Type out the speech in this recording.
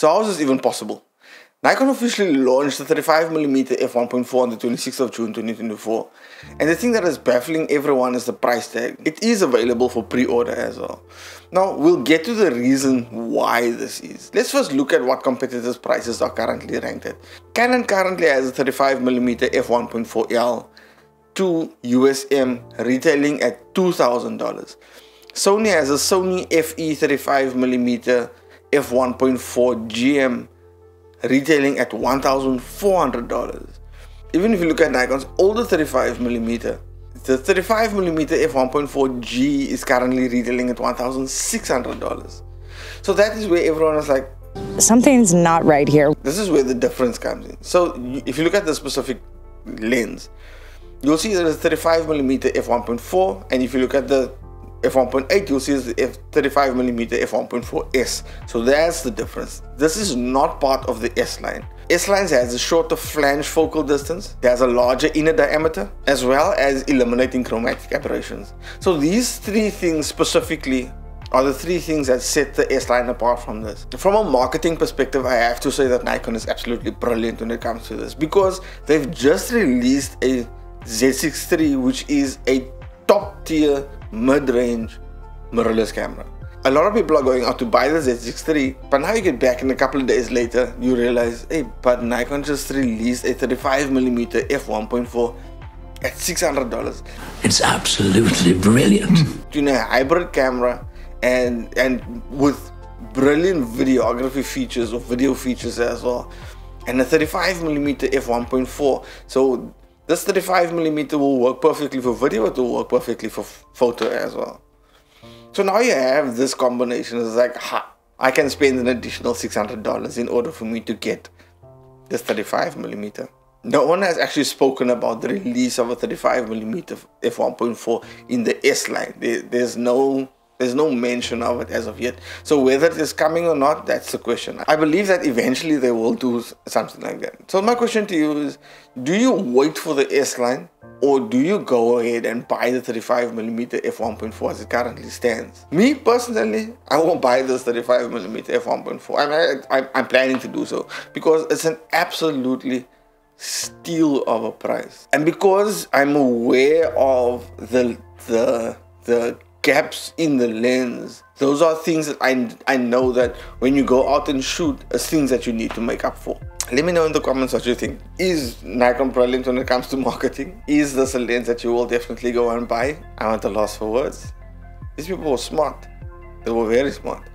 So how is this even possible? Nikon officially launched the 35mm f1.4 on the 26th of June 2024. And the thing that is baffling everyone is the price tag. It is available for pre-order as well. Now, we'll get to the reason why this is. Let's first look at what competitors' prices are currently ranked at. Canon currently has a 35mm f1.4L II USM retailing at $2,000. Sony has a Sony FE 35mm f1.4 GM retailing at $1,400. Even if you look at Nikon's older 35mm, the 35mm f1.4G is currently retailing at $1,600. So that is where everyone is like, something's not right here. This is where the difference comes in. So if you look at the specific lens, you'll see there's a 35mm f1.4, and if you look at the f1.8 you'll see is f35mm f1.4s so that's the difference. This is not part of the s line. S lines has a shorter flange focal distance. It has a larger inner diameter as well as eliminating chromatic aberrations. So these three things specifically are the three things that set the S line apart from this. From a marketing perspective, I have to say that Nikon is absolutely brilliant when it comes to this because they've just released a Z6 III, which is a top tier mid-range mirrorless camera. A lot of people are going out to buy the Z6 III, but now you get back and a couple of days later, you realize, hey, but Nikon just released a 35mm f1.4 at $600. It's absolutely brilliant. you know, a hybrid camera and and with brilliant videography features or video features as well. And a 35mm f1.4. So this 35mm will work perfectly for video, it will work perfectly for photo as well. So now you have this combination, it's like, ha, I can spend an additional $600 in order for me to get this 35mm. No one has actually spoken about the release of a 35mm f1.4 in the S line. There, there's no there's no mention of it as of yet. So whether it is coming or not, that's the question. I believe that eventually they will do something like that. So my question to you is, do you wait for the S line or do you go ahead and buy the 35mm f1.4 as it currently stands? Me personally, I won't buy this 35mm f1.4. I mean, I, I'm planning to do so because it's an absolutely steal of a price. And because I'm aware of the the the gaps in the lens. Those are things that I, I know that when you go out and shoot, it's things that you need to make up for. Let me know in the comments what you think. Is Nikon brilliant when it comes to marketing? Is this a lens that you will definitely go and buy? I want the last for words. These people were smart. They were very smart.